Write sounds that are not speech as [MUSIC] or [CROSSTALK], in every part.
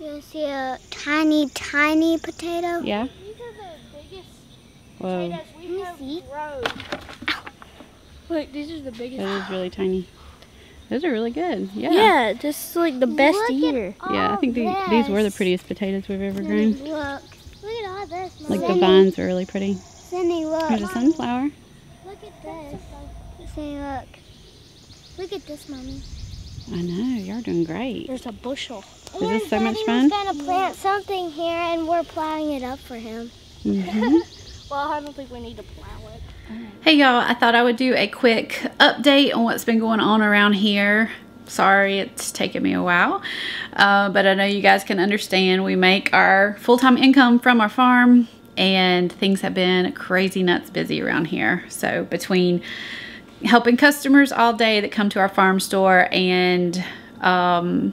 You see a tiny, tiny potato? Yeah. These are the biggest Whoa. potatoes we have Look, these are the biggest. That is really tiny. Those are really good. Yeah. Yeah, this is like the best Look year. Yeah, I think the, these were the prettiest potatoes we've ever grown. look. Look at all this. Like the vines are really pretty. Cindy, look. There's a sunflower. Look at this. Cindy, look. Look at this, mommy. I know, you're doing great. There's a bushel. Is this so much Daddy fun? was gonna plant something here, and we're plowing it up for him. hmm [LAUGHS] Well, I don't think we need to plow it. Hey y'all, I thought I would do a quick update on what's been going on around here. Sorry, it's taken me a while, uh, but I know you guys can understand. We make our full-time income from our farm and things have been crazy nuts busy around here. So between helping customers all day that come to our farm store and um,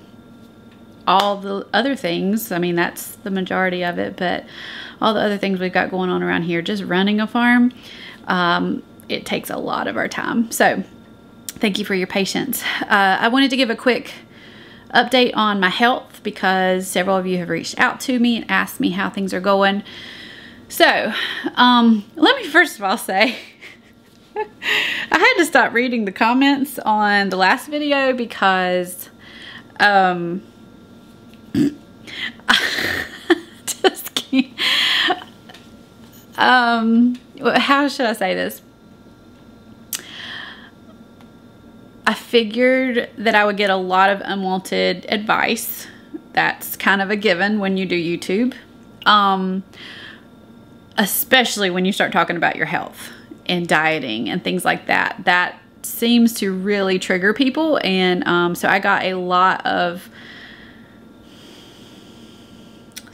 all the other things. I mean, that's the majority of it, but all the other things we've got going on around here, just running a farm, um, it takes a lot of our time. So, thank you for your patience. Uh, I wanted to give a quick update on my health because several of you have reached out to me and asked me how things are going. So, um, let me first of all say, [LAUGHS] I had to stop reading the comments on the last video because, um, [LAUGHS] just can't. Um, how should I say this? I figured that I would get a lot of unwanted advice. That's kind of a given when you do YouTube. Um, especially when you start talking about your health and dieting and things like that. That seems to really trigger people. And um, so I got a lot of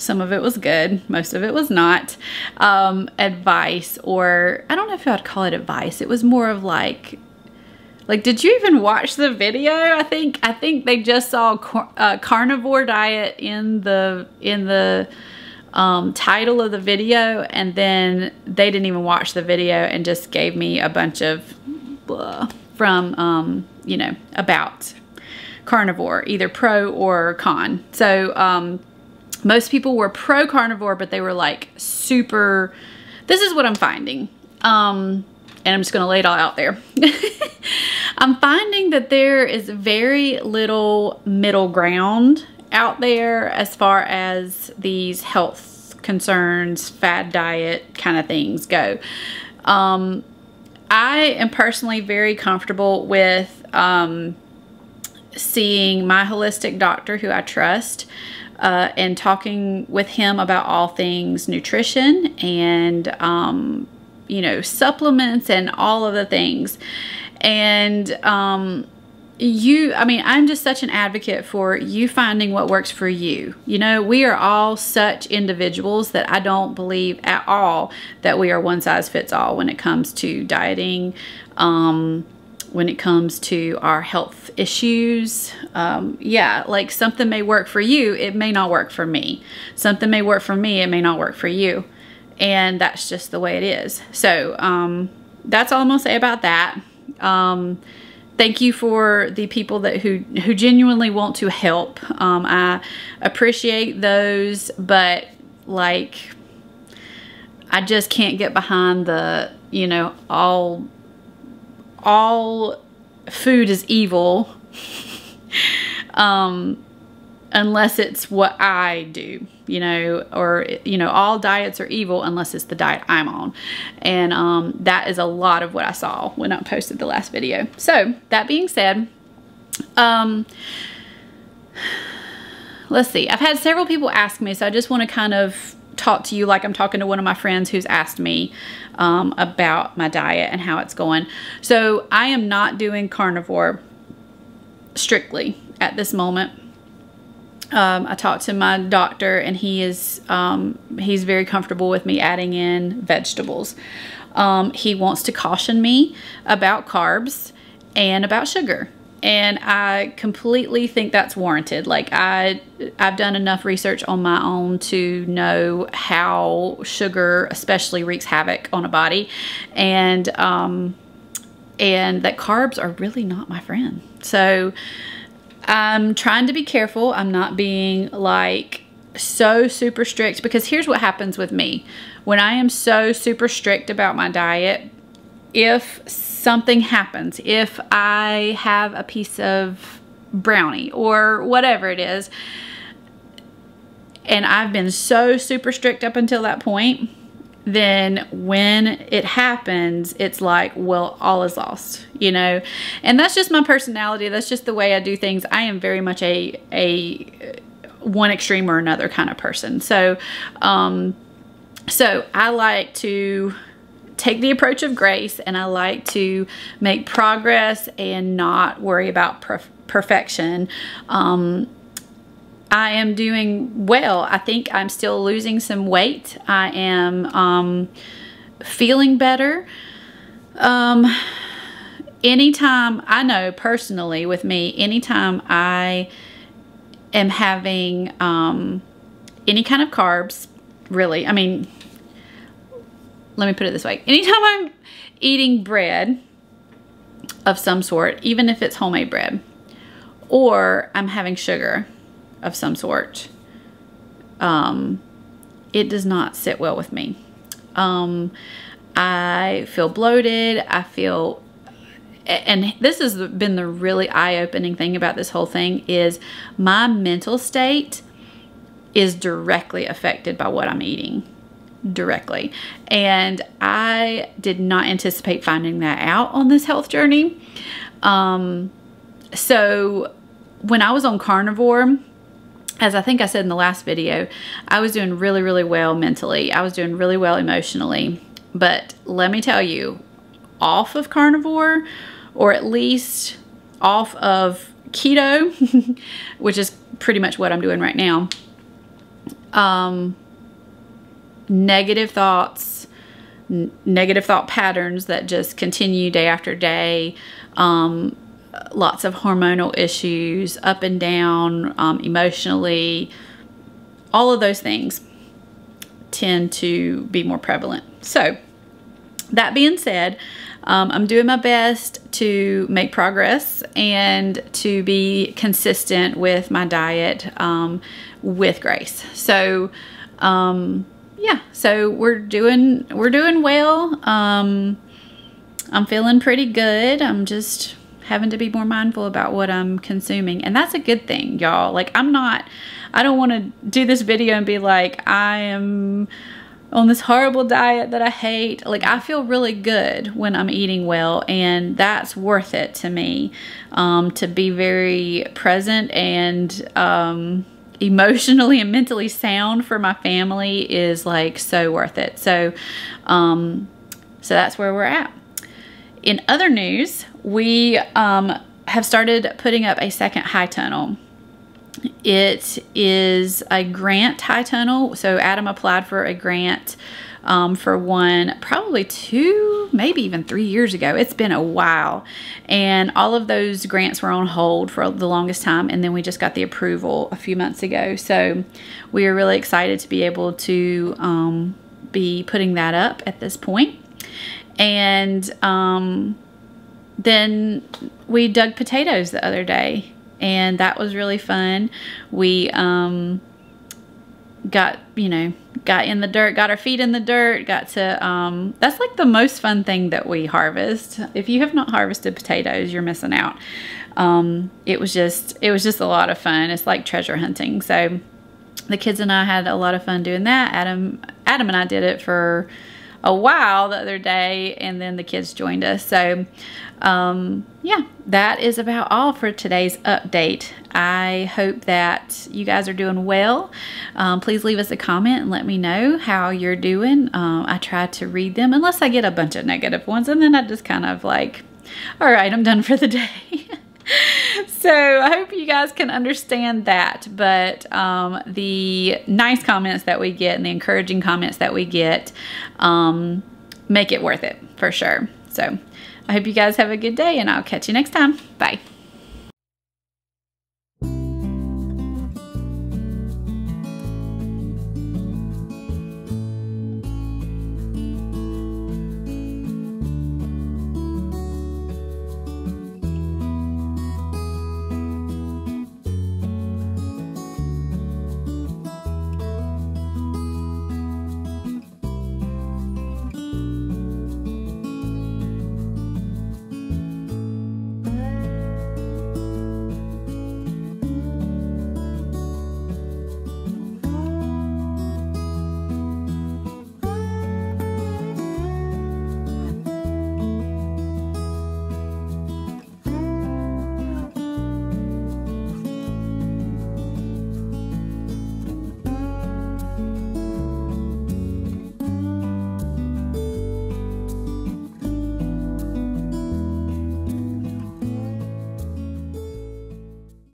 some of it was good, most of it was not. Um, advice, or I don't know if I'd call it advice. It was more of like, like, did you even watch the video? I think I think they just saw car- uh, carnivore diet in the in the um, title of the video, and then they didn't even watch the video and just gave me a bunch of blah from um, you know about carnivore, either pro or con. So um, most people were pro carnivore, but they were like super. This is what I'm finding. Um, and I'm just going to lay it all out there. [LAUGHS] I'm finding that there is very little middle ground out there as far as these health concerns, fad diet kind of things go. Um, I am personally very comfortable with um, seeing my holistic doctor who I trust uh, and talking with him about all things nutrition and, um, you know, supplements and all of the things. And, um, you, I mean, I'm just such an advocate for you finding what works for you. You know, we are all such individuals that I don't believe at all that we are one size fits all when it comes to dieting, um, when it comes to our health issues. Um, yeah, like something may work for you, it may not work for me. Something may work for me, it may not work for you. And that's just the way it is. So um, that's all I'm gonna say about that. Um, thank you for the people that who who genuinely want to help. Um, I appreciate those, but like I just can't get behind the you know all all food is evil um, unless it's what I do, you know, or, you know, all diets are evil unless it's the diet I'm on. And um, that is a lot of what I saw when I posted the last video. So, that being said, um, let's see. I've had several people ask me, so I just want to kind of talk to you like I'm talking to one of my friends who's asked me um, about my diet and how it's going. So I am not doing carnivore strictly at this moment. Um, I talked to my doctor and he is um, he's very comfortable with me adding in vegetables. Um, he wants to caution me about carbs and about sugar and I completely think that's warranted. Like I, I've done enough research on my own to know how sugar, especially, wreaks havoc on a body, and um, and that carbs are really not my friend. So I'm trying to be careful. I'm not being like so super strict because here's what happens with me. When I am so super strict about my diet, if something happens, if I have a piece of brownie or whatever it is, and I've been so super strict up until that point, then when it happens, it's like, well, all is lost, you know? And that's just my personality. That's just the way I do things. I am very much a, a one extreme or another kind of person. So, um, so I like to take the approach of grace and I like to make progress and not worry about perf perfection. Um, I am doing well. I think I'm still losing some weight. I am um, feeling better. Um, anytime, I know personally with me, anytime I am having um, any kind of carbs, really, I mean, let me put it this way. Anytime I'm eating bread of some sort, even if it's homemade bread, or I'm having sugar, of some sort, um, it does not sit well with me. Um, I feel bloated. I feel, and this has been the really eye-opening thing about this whole thing is my mental state is directly affected by what I'm eating directly. And I did not anticipate finding that out on this health journey. Um, so when I was on carnivore, as I think I said in the last video, I was doing really, really well mentally. I was doing really well emotionally. But let me tell you, off of carnivore, or at least off of keto, [LAUGHS] which is pretty much what I'm doing right now, um, negative thoughts, negative thought patterns that just continue day after day, um, lots of hormonal issues, up and down, um, emotionally, all of those things tend to be more prevalent. So, that being said, um, I'm doing my best to make progress and to be consistent with my diet um, with grace. So, um, yeah, so we're doing we're doing well. Um, I'm feeling pretty good. I'm just having to be more mindful about what I'm consuming. And that's a good thing, y'all. Like, I'm not, I don't want to do this video and be like, I am on this horrible diet that I hate. Like, I feel really good when I'm eating well, and that's worth it to me um, to be very present and, um, emotionally and mentally sound for my family is like so worth it. So, um, so that's where we're at. In other news, we um, have started putting up a second high tunnel. It is a grant high tunnel. So Adam applied for a grant um, for one probably two, maybe even three years ago. It's been a while. And all of those grants were on hold for the longest time. And then we just got the approval a few months ago. So we are really excited to be able to um, be putting that up at this point. And um, then we dug potatoes the other day, and that was really fun. We um, got, you know, got in the dirt, got our feet in the dirt, got to, um, that's like the most fun thing that we harvest. If you have not harvested potatoes, you're missing out. Um, it was just, it was just a lot of fun. It's like treasure hunting. So the kids and I had a lot of fun doing that. Adam, Adam and I did it for a while the other day and then the kids joined us. So um, yeah, that is about all for today's update. I hope that you guys are doing well. Um, please leave us a comment and let me know how you're doing. Um, I try to read them unless I get a bunch of negative ones and then I just kind of like, all right, I'm done for the [LAUGHS] day. So I hope you guys can understand that. But um, the nice comments that we get and the encouraging comments that we get um, make it worth it for sure. So I hope you guys have a good day and I'll catch you next time. Bye.